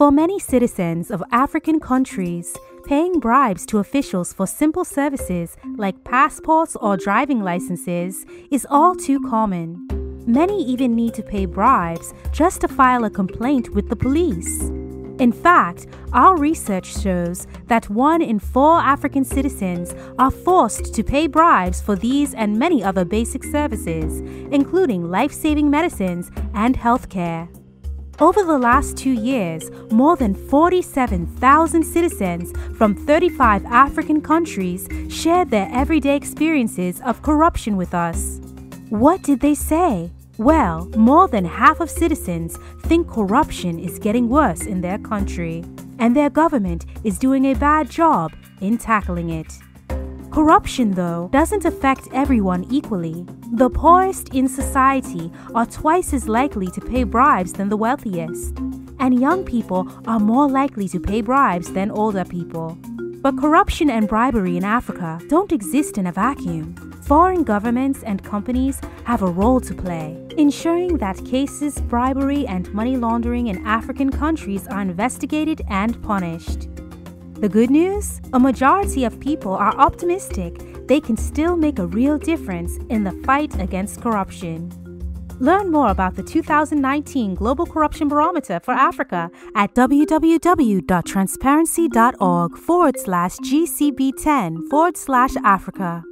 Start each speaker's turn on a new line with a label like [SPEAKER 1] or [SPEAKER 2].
[SPEAKER 1] For many citizens of African countries, paying bribes to officials for simple services like passports or driving licenses is all too common. Many even need to pay bribes just to file a complaint with the police. In fact, our research shows that one in four African citizens are forced to pay bribes for these and many other basic services, including life saving medicines and healthcare. Over the last two years, more than 47,000 citizens from 35 African countries shared their everyday experiences of corruption with us. What did they say? Well, more than half of citizens think corruption is getting worse in their country, and their government is doing a bad job in tackling it. Corruption, though, doesn't affect everyone equally. The poorest in society are twice as likely to pay bribes than the wealthiest, and young people are more likely to pay bribes than older people. But corruption and bribery in Africa don't exist in a vacuum. Foreign governments and companies have a role to play, ensuring that cases, bribery, and money laundering in African countries are investigated and punished. The good news? A majority of people are optimistic they can still make a real difference in the fight against corruption. Learn more about the 2019 Global Corruption Barometer for Africa at www.transparency.org forward slash GCB10 forward slash Africa.